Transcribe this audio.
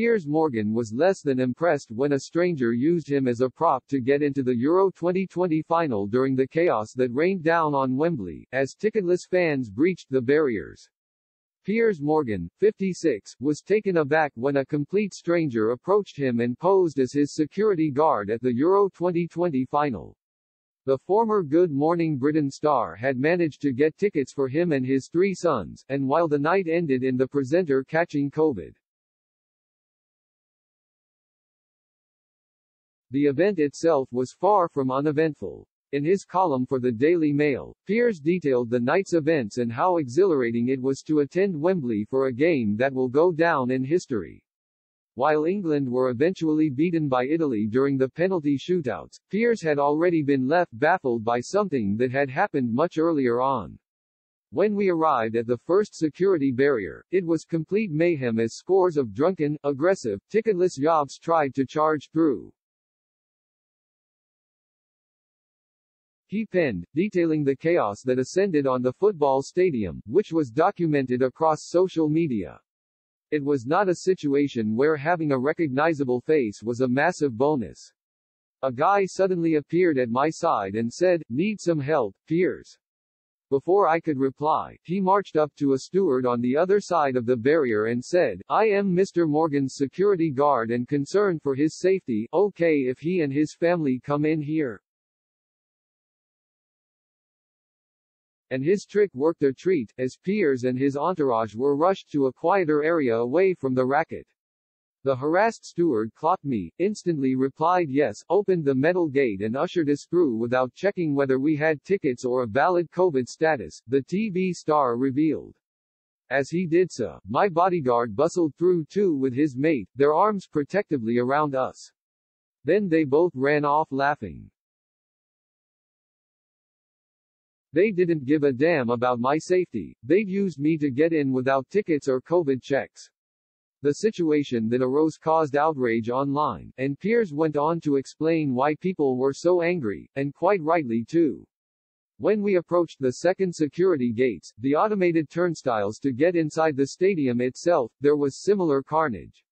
Piers Morgan was less than impressed when a stranger used him as a prop to get into the Euro 2020 final during the chaos that rained down on Wembley, as ticketless fans breached the barriers. Piers Morgan, 56, was taken aback when a complete stranger approached him and posed as his security guard at the Euro 2020 final. The former Good Morning Britain star had managed to get tickets for him and his three sons, and while the night ended in the presenter catching COVID. The event itself was far from uneventful. In his column for the Daily Mail, Piers detailed the night's events and how exhilarating it was to attend Wembley for a game that will go down in history. While England were eventually beaten by Italy during the penalty shootouts, Piers had already been left baffled by something that had happened much earlier on. When we arrived at the first security barrier, it was complete mayhem as scores of drunken, aggressive, ticketless yobs tried to charge through. He penned, detailing the chaos that ascended on the football stadium, which was documented across social media. It was not a situation where having a recognizable face was a massive bonus. A guy suddenly appeared at my side and said, need some help, Piers. Before I could reply, he marched up to a steward on the other side of the barrier and said, I am Mr. Morgan's security guard and concerned for his safety, okay if he and his family come in here. And his trick worked a treat, as Piers and his entourage were rushed to a quieter area away from the racket. The harassed steward clocked me, instantly replied yes, opened the metal gate and ushered us through without checking whether we had tickets or a valid COVID status, the TV star revealed. As he did so, my bodyguard bustled through too with his mate, their arms protectively around us. Then they both ran off laughing. They didn't give a damn about my safety, they'd used me to get in without tickets or COVID checks. The situation that arose caused outrage online, and Piers went on to explain why people were so angry, and quite rightly too. When we approached the second security gates, the automated turnstiles to get inside the stadium itself, there was similar carnage.